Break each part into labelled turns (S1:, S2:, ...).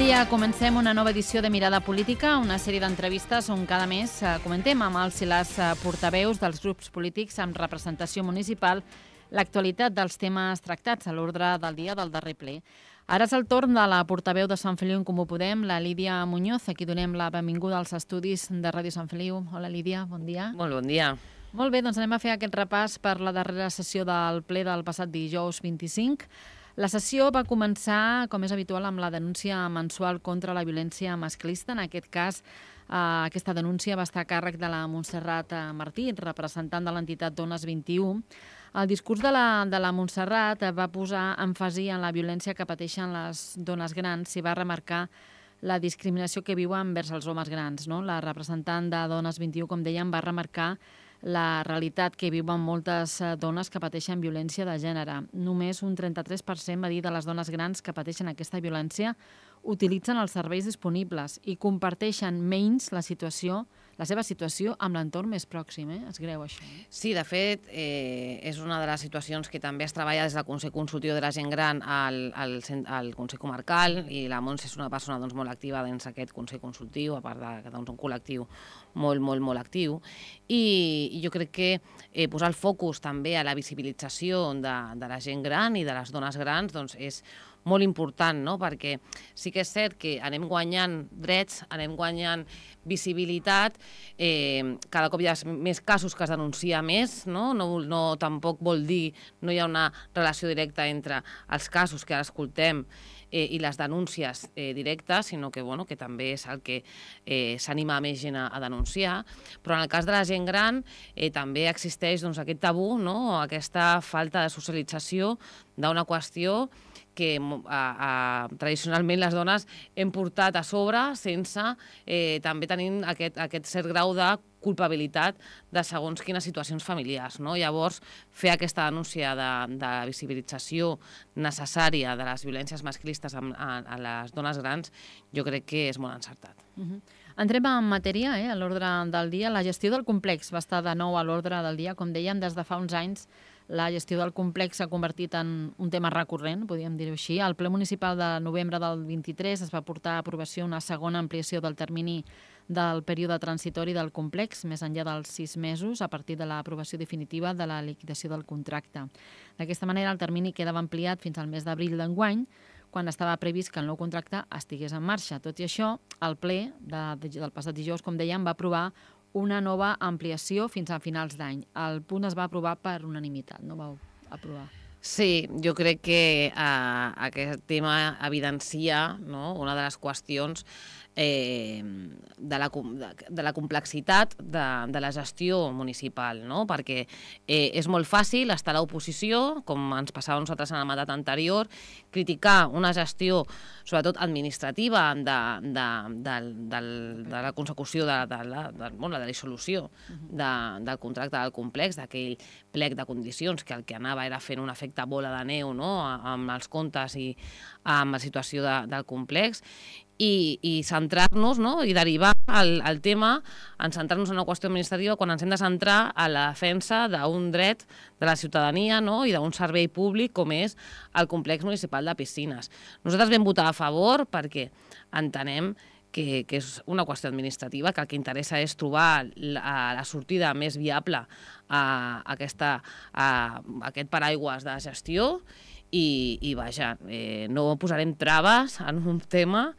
S1: Dia, comencem una nova edició de Mirada Política, una sèrie d'entrevistes on cada mes eh, comentem amb els i les eh, portaveus dels grups polítics amb representació municipal l'actualitat dels temes tractats a l'ordre del dia del darrer ple. Ara és el torn de la portaveu de Sant Feliu en Comú Podem, la Lídia Muñoz, a qui donem la benvinguda als estudis de Ràdio Sant Feliu. Hola, Lídia, bon dia.
S2: Molt bon dia.
S1: Molt bé, doncs anem a fer aquest repàs per la darrera sessió del ple del passat dijous 25. La sessió va començar, com és habitual, amb la denúncia mensual contra la violència masclista. En aquest cas, eh, aquesta denúncia va estar a càrrec de la Montserrat eh, Martí, representant de l'entitat Dones 21. El discurs de la, de la Montserrat va posar èmfasi en la violència que pateixen les dones grans i va remarcar la discriminació que viuen vers els homes grans. No? La representant de Dones 21, com dèiem, va remarcar la realitat que viuen moltes eh, dones que pateixen violència de gènere. Només un 33% va dir de les dones grans que pateixen aquesta violència utilitzen els serveis disponibles i comparteixen menys la situació la seva situació amb l'entorn més pròxim, eh? Es greu, això. Eh?
S2: Sí, de fet, eh, és una de les situacions que també es treballa des del Consell Consultiu de la Gent Gran al, al, al Consell Comarcal i la Montse és una persona doncs, molt activa dins aquest Consell Consultiu, a part de doncs, un col·lectiu molt, molt, molt actiu. I, i jo crec que eh, posar el focus també a la visibilització de, de la gent gran i de les dones grans doncs, és molt important, no? perquè sí que és cert que anem guanyant drets, anem guanyant visibilitat, eh, cada cop hi ha més casos que es denuncia més, no? No, no tampoc vol dir, no hi ha una relació directa entre els casos que ara escoltem eh, i les denúncies eh, directes, sinó que, bueno, que també és el que eh, s'anima més gent a, a denunciar. Però en el cas de la gent gran eh, també existeix doncs, aquest tabú, no? aquesta falta de socialització d'una qüestió que a, a, tradicionalment les dones hem portat a sobre sense eh, també tenint aquest, aquest cert grau de culpabilitat de segons quines situacions familiars. No? Llavors, fer aquesta denúncia de, de visibilització necessària de les violències masclistes a, a, a les dones grans jo crec que és molt encertat. Uh
S1: -huh. Entrem en matèria, eh, a l'ordre del dia. La gestió del complex va estar de nou a l'ordre del dia, com dèiem, des de fa uns anys la gestió del complex s'ha convertit en un tema recurrent, podríem dir-ho així. Al ple municipal de novembre del 23 es va portar a aprovació una segona ampliació del termini del període transitori del complex, més enllà dels sis mesos, a partir de l'aprovació definitiva de la liquidació del contracte. D'aquesta manera, el termini quedava ampliat fins al mes d'abril d'enguany, quan estava previst que el nou contracte estigués en marxa. Tot i això, el ple de, de, del passat dijous, com dèiem, va aprovar una nova ampliació fins a finals d'any. El punt es va aprovar per unanimitat, no vau aprovar?
S2: Sí, jo crec que eh, aquest tema evidencia no? una de les qüestions eh, de, la, de, de la complexitat de, de la gestió municipal, no? perquè eh, és molt fàcil estar a l'oposició, com ens passava a nosaltres en el mandat anterior, criticar una gestió, sobretot administrativa, de, de, de, de, de la consecució de, de, la, de, bueno, de la dissolució de, del contracte del complex, d'aquell plec de condicions que el que anava era fent un efecte bola de neu no? amb els comptes i amb la situació de, del complex i, i centrar-nos no? i derivar el, el tema en centrar-nos en una qüestió administrativa quan ens hem de centrar a la defensa d'un dret de la ciutadania no? i d'un servei públic com és el complex municipal de piscines. Nosaltres vam votar a favor perquè entenem que, que és una qüestió administrativa, que el que interessa és trobar la, la sortida més viable a, aquesta, a, a aquest paraigües de gestió i, i vaja, eh, no posarem traves en un tema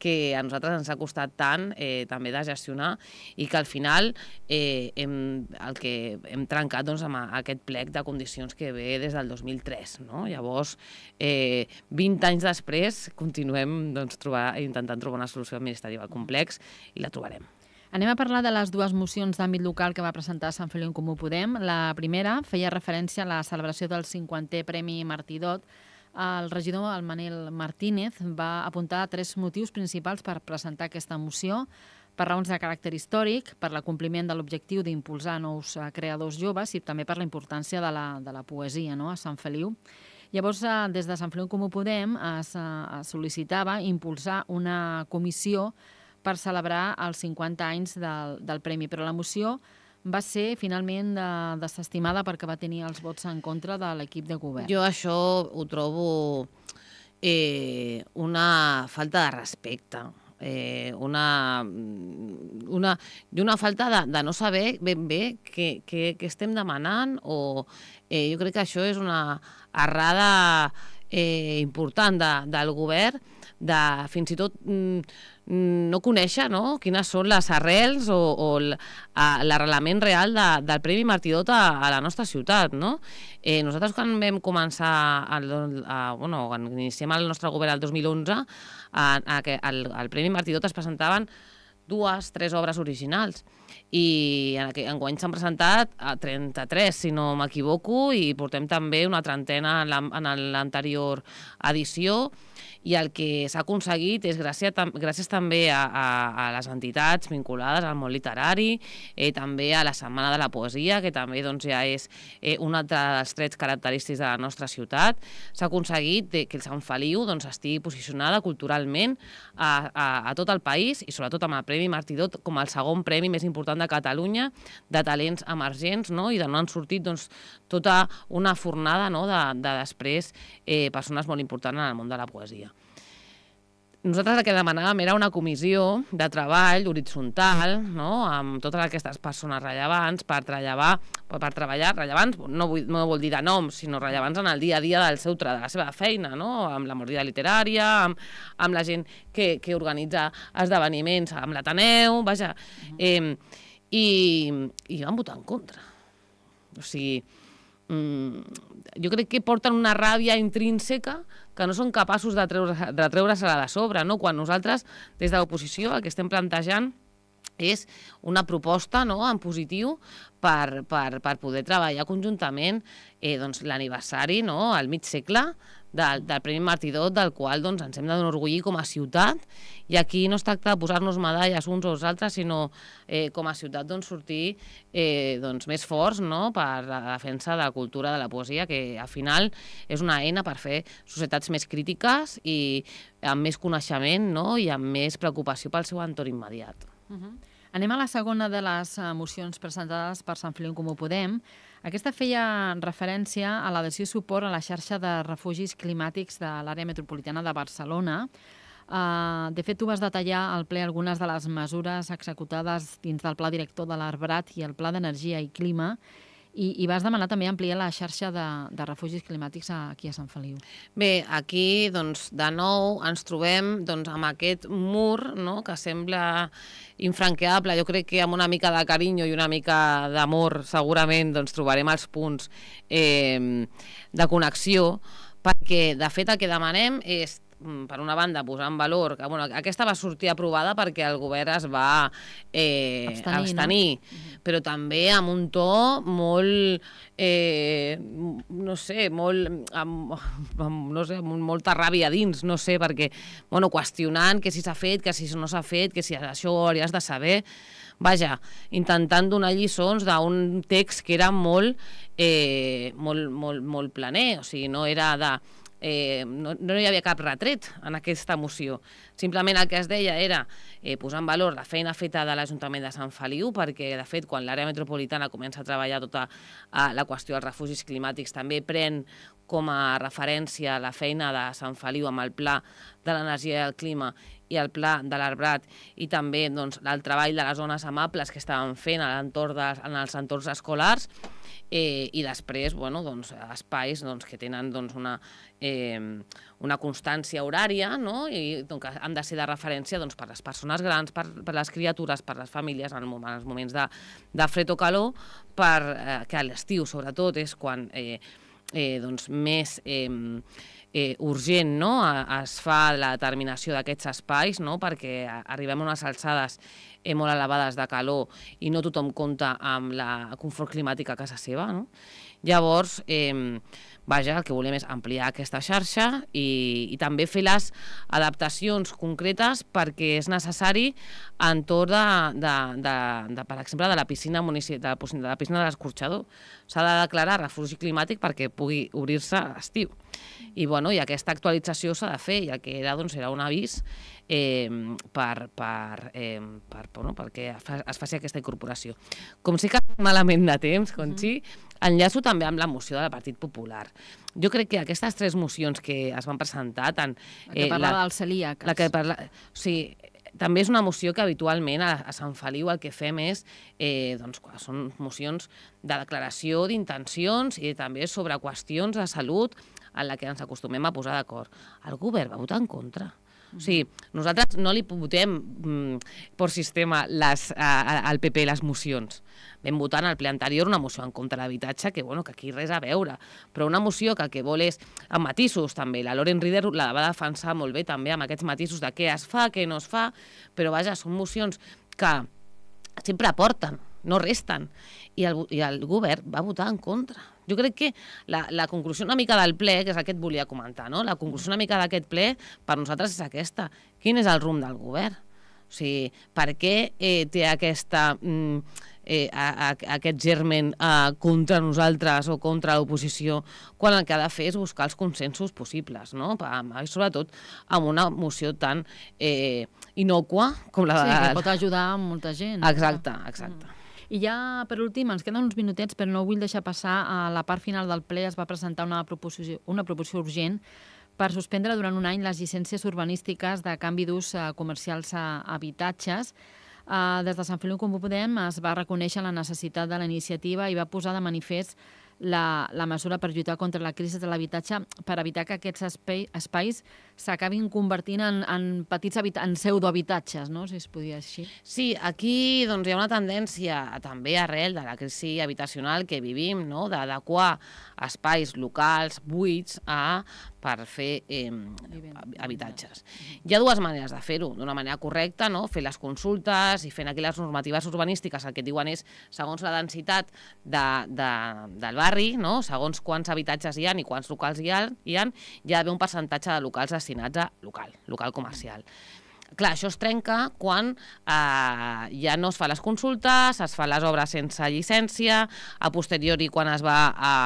S2: que a nosaltres ens ha costat tant eh, també de gestionar i que al final eh, hem, el que hem trencat doncs, amb aquest plec de condicions que ve des del 2003. No? Llavors, eh, 20 anys després, continuem doncs, trobar, intentant trobar una solució administrativa al complex i la trobarem.
S1: Anem a parlar de les dues mocions d'àmbit local que va presentar Sant Feliu en Comú Podem. La primera feia referència a la celebració del 50è Premi Martidot el regidor, el Manel Martínez, va apuntar tres motius principals per presentar aquesta moció per raons de caràcter històric, per l'acompliment de l'objectiu d'impulsar nous eh, creadors joves i també per la importància de la, de la poesia no? a Sant Feliu. Llavors, eh, des de Sant Feliu Comú Podem es, eh, es sol·licitava impulsar una comissió per celebrar els 50 anys del, del Premi, però la moció va ser finalment de, desestimada perquè va tenir els vots en contra de l'equip de govern.
S2: Jo això ho trobo eh, una falta de respecte, eh, una, una, i una falta de, de no saber ben bé què, què, què estem demanant o eh, jo crec que això és una errada eh, important de, del govern de fins i tot mm, no conèixer no? quines són les arrels o, o l'arrelament real de, del Premi Martidot a, a la nostra ciutat. No? Eh, nosaltres quan vam començar, el, a, bueno, quan iniciem el nostre govern el 2011, a, a, al, al Premi Martidot es presentaven dues, tres obres originals i en, en guany s'han presentat a 33, si no m'equivoco, i portem també una trentena en l'anterior edició i el que s'ha aconseguit és gràcies, tam gràcies també a, a, a les entitats vinculades al món literari, eh, també a la Setmana de la Poesia, que també doncs, ja és eh, un altre dels trets característics de la nostra ciutat. S'ha aconseguit que el Sant Feliu doncs, estigui posicionada culturalment a, a, a tot el país i sobretot amb el Premi Martidot com el segon premi més important de Catalunya de talents emergents no? i de no han sortit doncs, tota una fornada no? de, de després eh, persones molt importants en el món de la poesia nosaltres el que demanàvem era una comissió de treball horitzontal, no?, amb totes aquestes persones rellevants per treballar, per treballar rellevants, no, vull, no vol dir de noms, sinó rellevants en el dia a dia del seu, de la seva feina, no?, amb la mordida literària, amb, amb la gent que, que organitza esdeveniments amb l'Ateneu, vaja, eh, i, i van votar en contra. O sigui, mm, jo crec que porten una ràbia intrínseca que no són capaços de, treure, de treure-se-la de sobre. No? Quan nosaltres, des de l'oposició, el que estem plantejant és una proposta no, en positiu per, per, per poder treballar conjuntament eh, doncs, l'aniversari, no, al mig segle, del, del Premi Martidot, del qual doncs, ens hem d'enorgullir com a ciutat, i aquí no es tracta de posar-nos medalles uns o els altres, sinó eh, com a ciutat doncs, sortir eh, doncs, més forts no? per la defensa de la cultura de la poesia, que al final és una eina per fer societats més crítiques i amb més coneixement no? i amb més preocupació pel seu entorn immediat.
S1: Uh -huh. Anem a la segona de les eh, mocions presentades per Sant Feliu Comú Podem. Aquesta feia referència a l'adhesió i suport a la xarxa de refugis climàtics de l'àrea metropolitana de Barcelona. Uh, de fet, tu vas detallar al ple algunes de les mesures executades dins del Pla Director de l'Arbrat i el Pla d'Energia i Clima i, i vas demanar també ampliar la xarxa de, de refugis climàtics aquí a Sant Feliu.
S2: Bé, aquí, doncs, de nou ens trobem doncs, amb aquest mur no?, que sembla infranqueable. Jo crec que amb una mica de carinyo i una mica d'amor segurament doncs, trobarem els punts eh, de connexió perquè, de fet, el que demanem és per una banda, posar en valor que bueno, aquesta va sortir aprovada perquè el govern es va eh, abstenir, abstenir no? però també amb un to molt, eh, no sé, molt, amb, amb, no sé, amb molta ràbia dins, no sé, perquè, bueno, qüestionant que si s'ha fet, que si no s'ha fet, que si això ho hauries de saber, vaja, intentant donar lliçons d'un text que era molt, eh, molt, molt, molt planer, o sigui, no era de eh, no, no hi havia cap retret en aquesta moció. Simplement el que es deia era eh, posar en valor la feina feta de l'Ajuntament de Sant Feliu, perquè, de fet, quan l'àrea metropolitana comença a treballar tota eh, la qüestió dels refugis climàtics, també pren com a referència la feina de Sant Feliu amb el Pla de l'Energia i el Clima i el Pla de l'Arbrat i també doncs, el treball de les zones amables que estaven fent a de, en els entorns escolars eh, i després bueno, doncs, espais doncs, que tenen doncs, una, eh, una constància horària no? i doncs, han de ser de referència doncs, per les persones grans, per, per les criatures, per les famílies en, en els moments de, de fred o calor, per, eh, que a l'estiu sobretot és quan eh, eh, doncs, més... Eh, eh, urgent no? es fa la determinació d'aquests espais no? perquè arribem a unes alçades eh, molt elevades de calor i no tothom compta amb la confort climàtica a casa seva. No? Llavors, eh, vaja, el que volem és ampliar aquesta xarxa i, i també fer les adaptacions concretes perquè és necessari entorn de, de, de, de per exemple, de la piscina municipal, de, de la piscina de l'escorxador. S'ha de declarar refugi climàtic perquè pugui obrir-se a l'estiu. I, bueno, i aquesta actualització s'ha de fer, i el que era, doncs, era un avís eh, per, per, eh, per, bueno, perquè es faci aquesta incorporació. Com sí que malament de temps, Conxi, enllaço també amb la moció del Partit Popular. Jo crec que aquestes tres mocions que es van presentar, tant...
S1: La que eh, parlava la, del celíac.
S2: La que parla, o sigui, també és una moció que habitualment a, a Sant Feliu el que fem és, eh, doncs, són mocions de declaració d'intencions i també sobre qüestions de salut en la que ens acostumem a posar d'acord. El govern va votar en contra. O sigui, nosaltres no li votem mm, per sistema les, a, al PP les mocions. Vam votar en el ple anterior una moció en contra d'habitatge que, bueno, que aquí res a veure, però una moció que el que vol és, amb matisos també, la Loren Rieder la va defensar molt bé també amb aquests matisos de què es fa, què no es fa, però vaja, són mocions que sempre aporten, no resten, i el, i el govern va votar en contra. Jo crec que la, la conclusió una mica del ple, que és el que et volia comentar, no? la conclusió una mica d'aquest ple per nosaltres és aquesta. Quin és el rumb del govern? O sigui, per què eh, té aquesta, mm, eh, a, a, aquest germen eh, contra nosaltres o contra l'oposició quan el que ha de fer és buscar els consensos possibles, no? I sobretot amb una moció tan eh, inocua com la
S1: de... Sí, que pot ajudar molta gent.
S2: Exacte, exacte. Mm.
S1: I ja, per últim, ens queden uns minutets, però no vull deixar passar a la part final del ple. Es va presentar una proposició, una proposició urgent per suspendre durant un any les llicències urbanístiques de canvi d'ús eh, comercials a habitatges. Uh, des de Sant Feliu com Podem es va reconèixer la necessitat de la iniciativa i va posar de manifest la, la mesura per lluitar contra la crisi de l'habitatge per evitar que aquests espai, espais s'acabin convertint en, en petits en pseudohabitatges, no? si es podia així.
S2: Sí, aquí doncs, hi ha una tendència també arrel de la crisi habitacional que vivim, no? d'adequar espais locals buits a per fer eh, habitatges. Hi ha dues maneres de fer-ho. D'una manera correcta, no? fer les consultes i fent aquí les normatives urbanístiques, el que diuen és, segons la densitat de, de, del barri, no? segons quants habitatges hi ha i quants locals hi ha, hi ha, hi ha d'haver un percentatge de locals destinats a local, local comercial. Clar, això es trenca quan eh, ja no es fa les consultes, es fa les obres sense llicència, a posteriori quan es va a,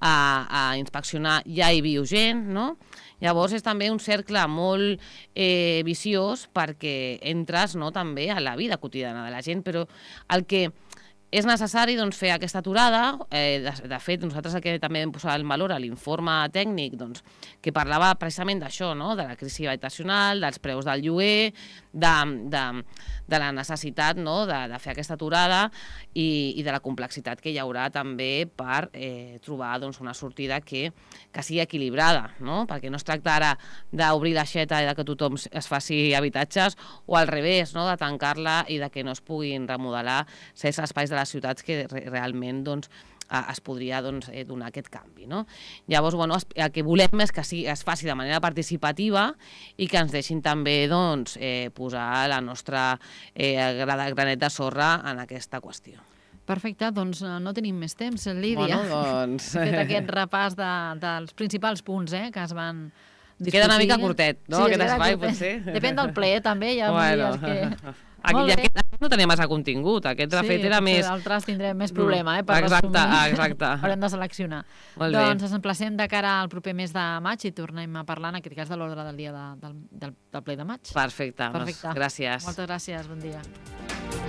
S2: a, a inspeccionar ja hi viu gent, no? Llavors és també un cercle molt eh, viciós perquè entres no, també a la vida quotidiana de la gent, però el que és necessari doncs, fer aquesta aturada. Eh, de, de fet, nosaltres que també hem posat el valor a l'informe tècnic doncs, que parlava precisament d'això, no? de la crisi habitacional, dels preus del lloguer, de, de, de la necessitat no? de, de fer aquesta aturada i, i de la complexitat que hi haurà també per eh, trobar doncs, una sortida que, que sigui equilibrada, no? perquè no es tracta ara d'obrir l'aixeta i de que tothom es faci habitatges o al revés, no? de tancar-la i de que no es puguin remodelar certs espais de les ciutats que realment doncs, es podria doncs, eh, donar aquest canvi. No? Llavors, bueno, el que volem és que sí, es faci de manera participativa i que ens deixin també doncs, eh, posar la nostra eh, granet de sorra en aquesta qüestió.
S1: Perfecte, doncs eh, no tenim més temps, Lídia.
S2: Bueno, doncs...
S1: Fet aquest repàs de, dels principals punts eh, que es van discutir.
S2: Queda una mica curtet, no?
S1: Sí,
S2: aquest espai, potser.
S1: Depèn del ple, també. Ha bueno. que...
S2: Aquí, aquest no tenia massa contingut, aquest de sí, fet era més...
S1: Sí, altres tindrem més problema, eh, per
S2: exacte,
S1: resumir.
S2: exacte.
S1: Haurem de seleccionar. Molt doncs bé. ens emplacem de cara al proper mes de maig i tornem a parlar, en aquest cas, de l'ordre del dia de, del, del, del ple de maig.
S2: Perfecte. Perfecte. Gràcies.
S1: Moltes gràcies, bon dia.